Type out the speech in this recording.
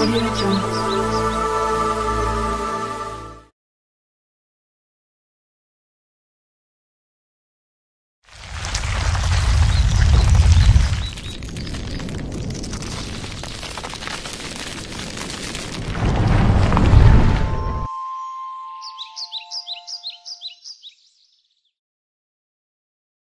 Audio Jungle.